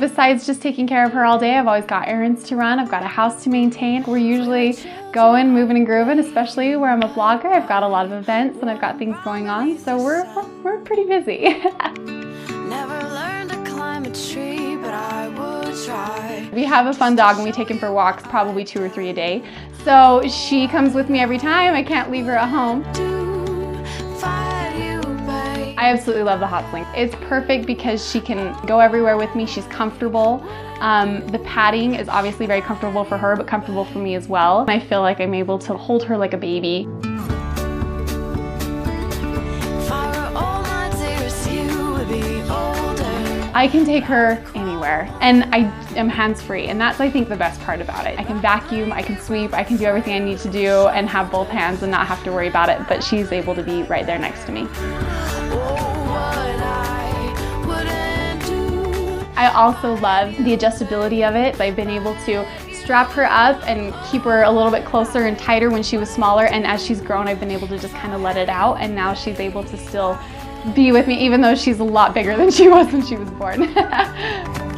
besides just taking care of her all day, I've always got errands to run. I've got a house to maintain. We're usually going, moving and grooving, especially where I'm a blogger. I've got a lot of events and I've got things going on. So we're, we're pretty busy. We have a fun dog and we take him for walks probably two or three a day. So she comes with me every time. I can't leave her at home. I absolutely love the Hot Sling. It's perfect because she can go everywhere with me. She's comfortable. Um, the padding is obviously very comfortable for her, but comfortable for me as well. I feel like I'm able to hold her like a baby. I can take her anywhere and I am hands-free and that's I think the best part about it. I can vacuum, I can sweep, I can do everything I need to do and have both hands and not have to worry about it but she's able to be right there next to me. I also love the adjustability of it. I've been able to strap her up and keep her a little bit closer and tighter when she was smaller and as she's grown I've been able to just kind of let it out and now she's able to still be with me even though she's a lot bigger than she was when she was born.